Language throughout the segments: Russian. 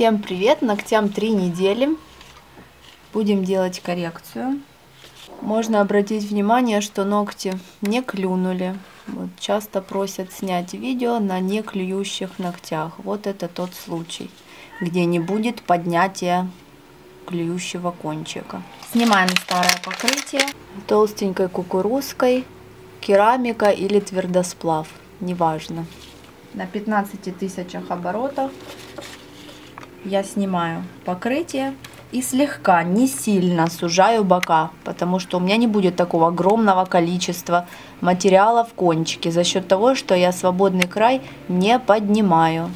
Всем привет! Ногтям 3 недели. Будем делать коррекцию. Можно обратить внимание, что ногти не клюнули. Вот, часто просят снять видео на не клюющих ногтях. Вот это тот случай, где не будет поднятия клюющего кончика. Снимаем старое покрытие толстенькой кукурузкой, керамика или твердосплав, неважно. На 15 тысячах оборотов я снимаю покрытие и слегка, не сильно сужаю бока, потому что у меня не будет такого огромного количества материала в кончике за счет того, что я свободный край не поднимаю.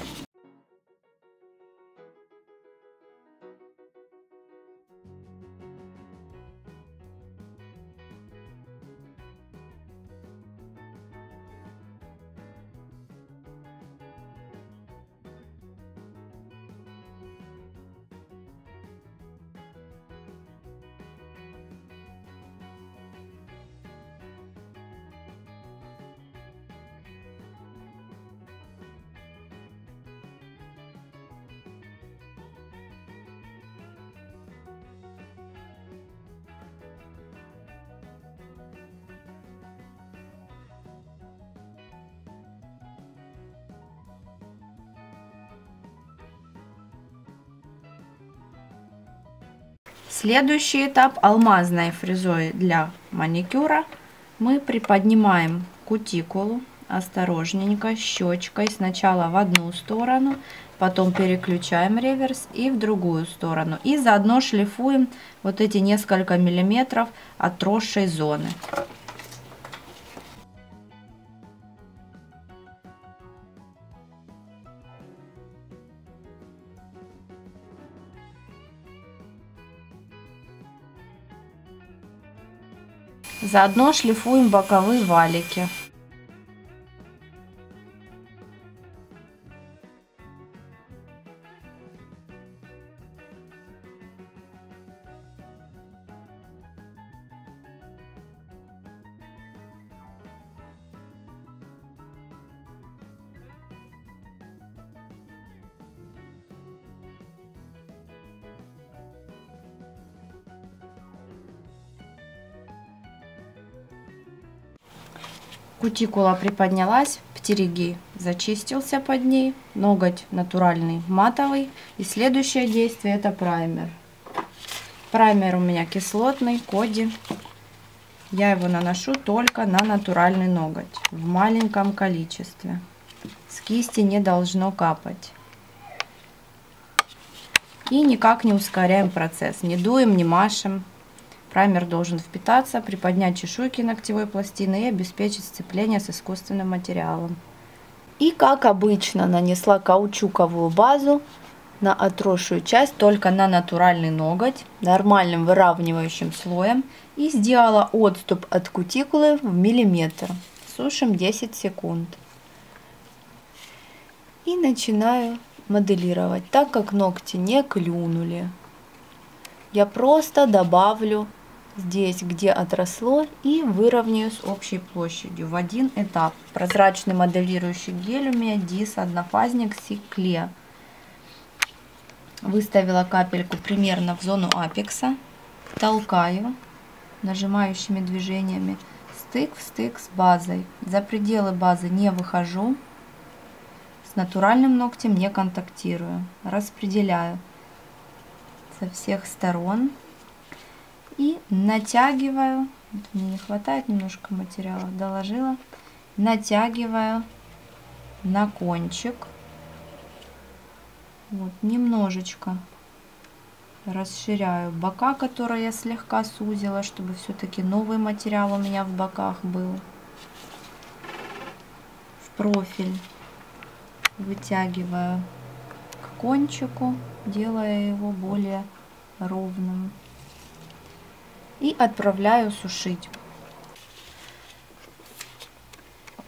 Следующий этап алмазной фрезой для маникюра. Мы приподнимаем кутикулу осторожненько щечкой сначала в одну сторону, потом переключаем реверс и в другую сторону. И заодно шлифуем вот эти несколько миллиметров отросшей зоны. Заодно шлифуем боковые валики. Кутикула приподнялась, птериги зачистился под ней, ноготь натуральный матовый. И следующее действие это праймер. Праймер у меня кислотный, коди. Я его наношу только на натуральный ноготь в маленьком количестве. С кисти не должно капать. И никак не ускоряем процесс, не дуем, не машем. Праймер должен впитаться, приподнять чешуйки ногтевой пластины и обеспечить сцепление с искусственным материалом. И как обычно нанесла каучуковую базу на отросшую часть, только на натуральный ноготь, нормальным выравнивающим слоем и сделала отступ от кутикулы в миллиметр. Сушим 10 секунд. И начинаю моделировать, так как ногти не клюнули. Я просто добавлю здесь, где отросло, и выровняю с общей площадью в один этап. Прозрачный моделирующий гель у меня Дис однофазник Сикле. Выставила капельку примерно в зону апекса. Толкаю нажимающими движениями. Стык в стык с базой. За пределы базы не выхожу. С натуральным ногтем не контактирую. Распределяю со всех сторон и натягиваю, мне не хватает немножко материала, доложила, натягиваю на кончик, вот, немножечко расширяю бока, которые я слегка сузила, чтобы все-таки новый материал у меня в боках был. В профиль вытягиваю к кончику, делая его более ровным и отправляю сушить.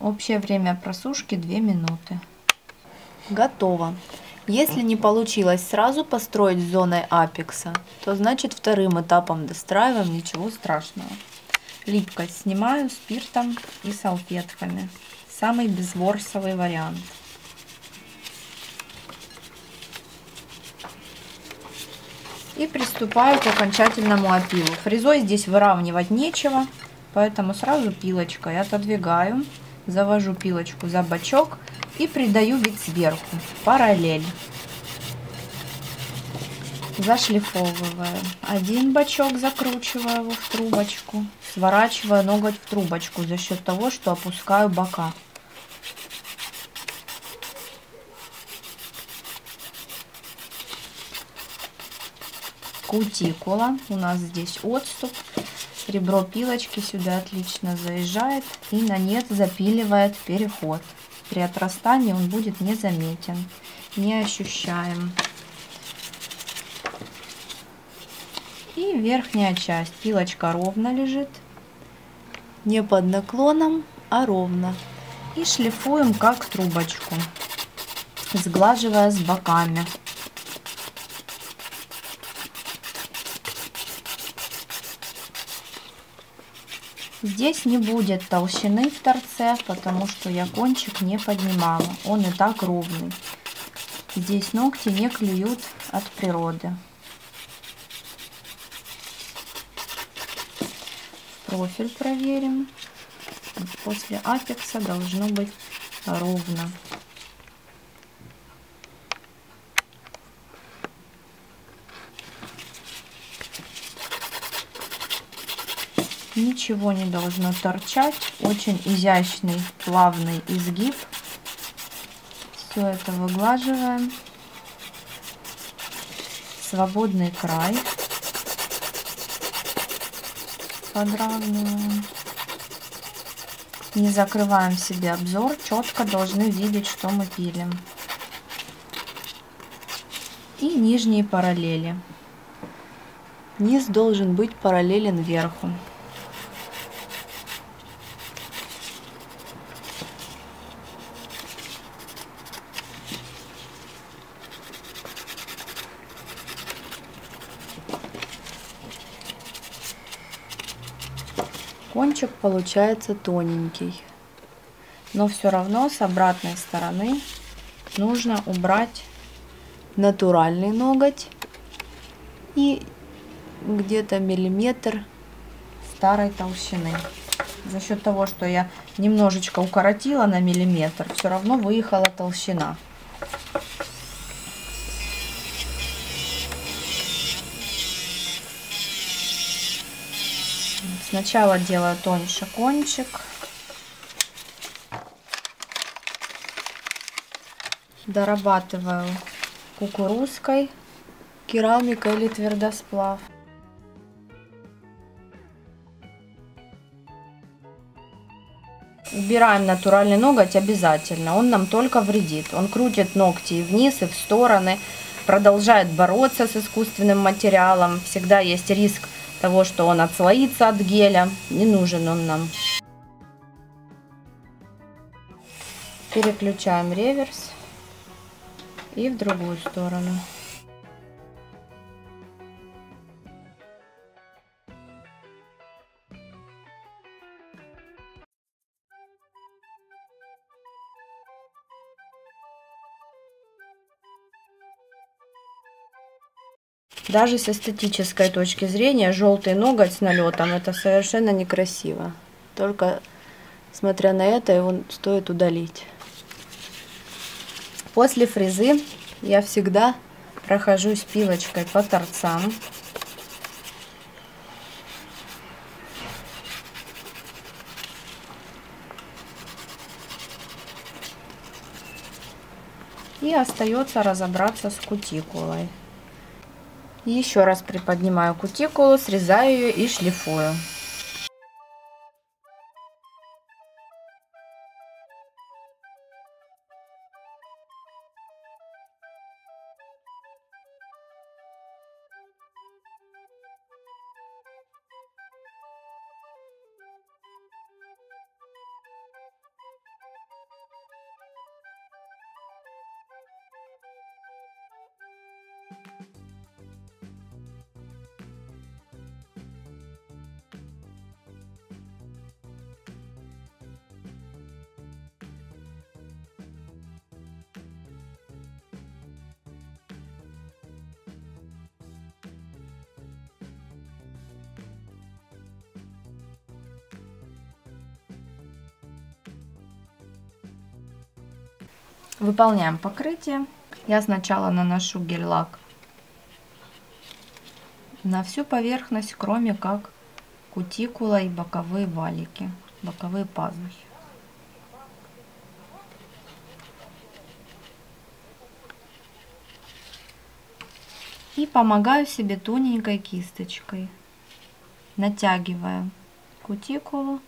Общее время просушки 2 минуты. Готово. Если не получилось сразу построить зоной апекса, то значит вторым этапом достраиваем, ничего страшного. Липкость снимаю спиртом и салфетками. Самый безворсовый вариант. И приступаю к окончательному опилу. Фрезой здесь выравнивать нечего, поэтому сразу пилочкой отодвигаю, завожу пилочку за бачок и придаю вид сверху, параллель. Зашлифовываю. Один бачок закручиваю его в трубочку, сворачиваю ноготь в трубочку за счет того, что опускаю бока. Кутикула. У нас здесь отступ. Ребро пилочки сюда отлично заезжает и на нет запиливает переход. При отрастании он будет незаметен, не ощущаем. И верхняя часть. Пилочка ровно лежит. Не под наклоном, а ровно. И шлифуем как трубочку, сглаживая с боками. Здесь не будет толщины в торце, потому что я кончик не поднимала. Он и так ровный. Здесь ногти не клюют от природы. Профиль проверим. После апекса должно быть ровно. Ничего не должно торчать. Очень изящный, плавный изгиб. Все это выглаживаем. Свободный край. Подравниваем. Не закрываем себе обзор. Четко должны видеть, что мы пилим. И нижние параллели. Низ должен быть параллелен верху. Кончик получается тоненький. Но все равно с обратной стороны нужно убрать натуральный ноготь и где-то миллиметр старой толщины. За счет того, что я немножечко укоротила на миллиметр, все равно выехала толщина. Сначала делаю тоньше кончик. Дорабатываю кукурузкой, керамика или твердосплав. Убираем натуральный ноготь обязательно, он нам только вредит. Он крутит ногти и вниз, и в стороны, продолжает бороться с искусственным материалом. Всегда есть риск того, что он отслоится от геля. Не нужен он нам. Переключаем реверс и в другую сторону. Даже с эстетической точки зрения желтый ноготь с налетом это совершенно некрасиво. Только смотря на это его стоит удалить. После фрезы я всегда прохожусь пилочкой по торцам. И остается разобраться с кутикулой. Еще раз приподнимаю кутикулу, срезаю ее и шлифую. Выполняем покрытие. Я сначала наношу гель-лак на всю поверхность, кроме как кутикула и боковые валики, боковые пазухи. И помогаю себе тоненькой кисточкой, натягивая кутикулу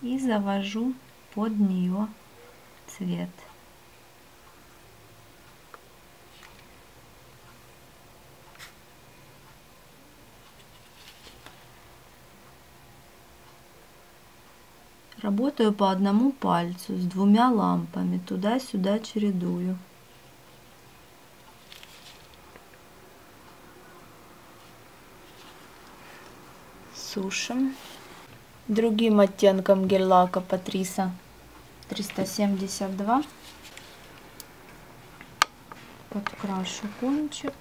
и завожу под нее цвет. Работаю по одному пальцу с двумя лампами, туда-сюда чередую. Сушим. Другим оттенком гель-лака Патриса 372. Подкрашу кончик.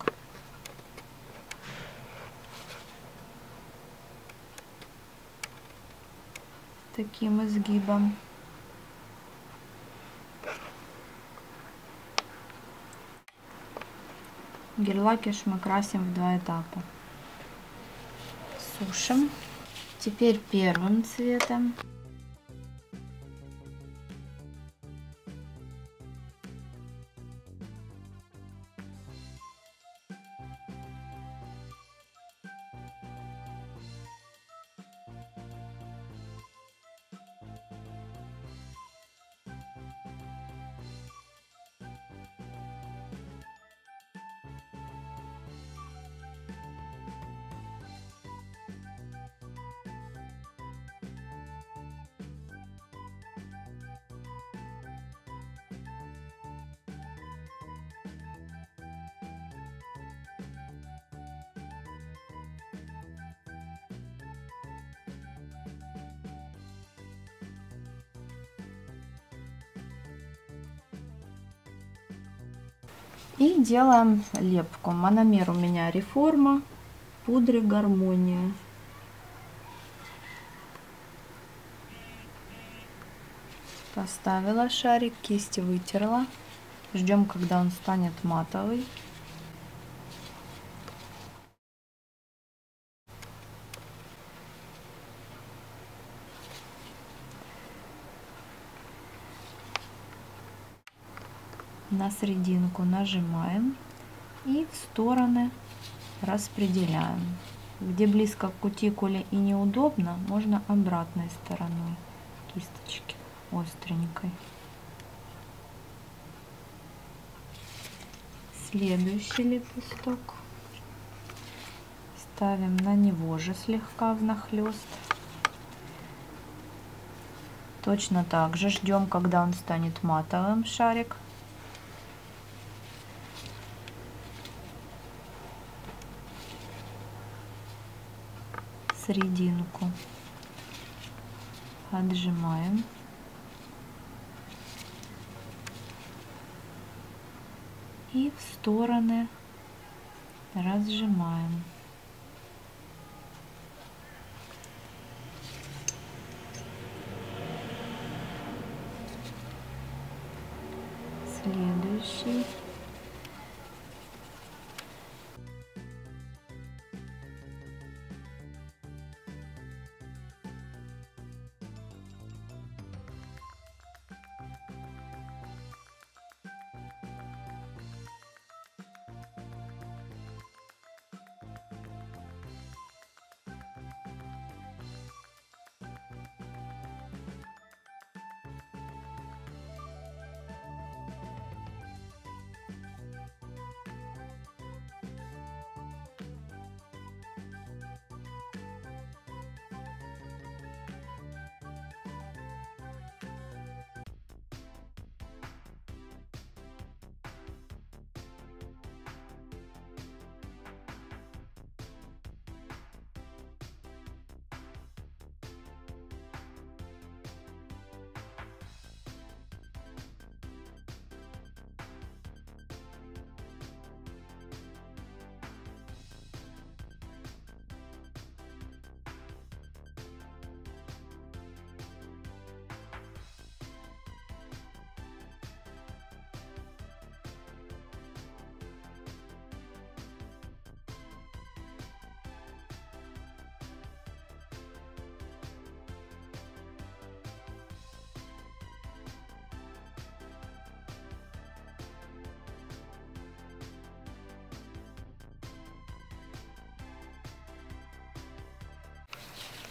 Таким изгибом. Гель-лакиш мы красим в два этапа. Сушим. Теперь первым цветом И делаем лепку. Мономер у меня реформа, пудры гармония. Поставила шарик, кисти вытерла. Ждем, когда он станет матовый. На серединку нажимаем и в стороны распределяем. Где близко к кутикуле и неудобно, можно обратной стороной кисточки остренькой. Следующий лепесток ставим на него же слегка внахлёст. Точно так же ждем, когда он станет матовым шарик. Серединку. Отжимаем. И в стороны разжимаем. Следующий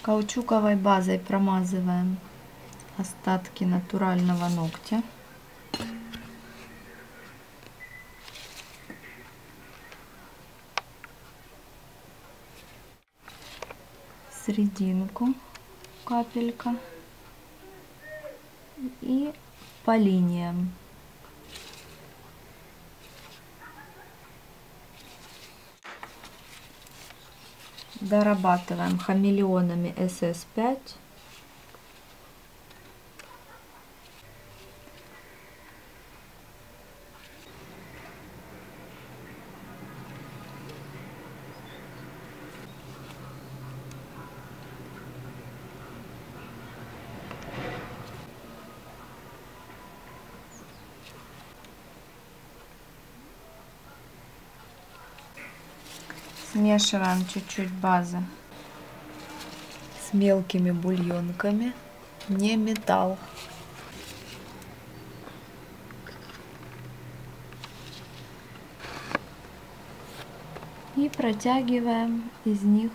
Каучуковой базой промазываем остатки натурального ногтя. Серединку капелька и по линиям. Дорабатываем хамелеонами SS5. Смешиваем чуть-чуть базы с мелкими бульонками, не металл. И протягиваем из них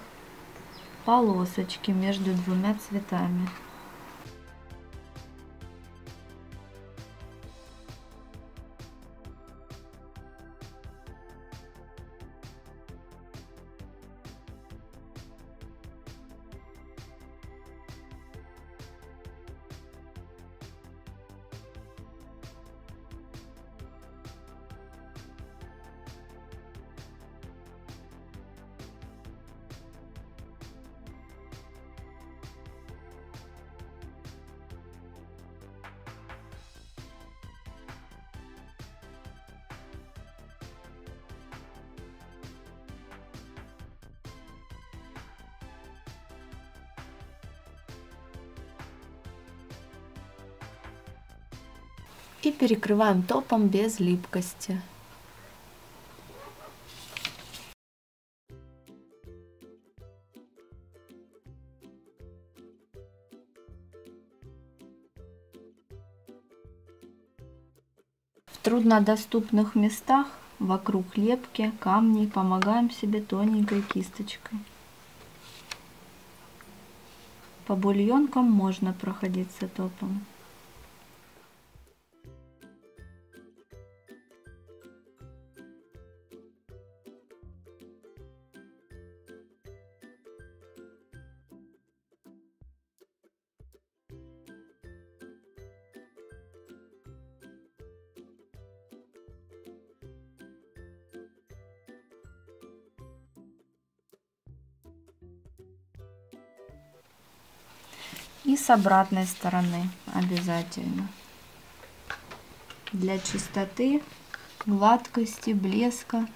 полосочки между двумя цветами. И перекрываем топом без липкости. В труднодоступных местах вокруг лепки, камней помогаем себе тоненькой кисточкой. По бульонкам можно проходиться топом. Обратной стороны обязательно. Для чистоты, гладкости, блеска.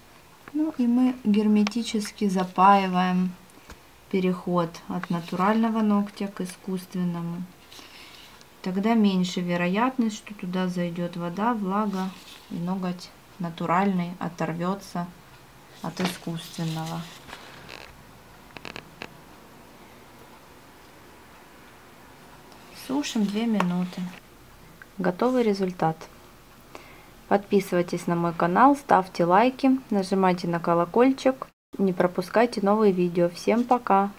Ну и мы герметически запаиваем переход от натурального ногтя к искусственному. Тогда меньше вероятность, что туда зайдет вода, влага, и ноготь натуральный оторвется от искусственного. Сушим 2 минуты. Готовый результат. Подписывайтесь на мой канал, ставьте лайки, нажимайте на колокольчик. Не пропускайте новые видео. Всем пока!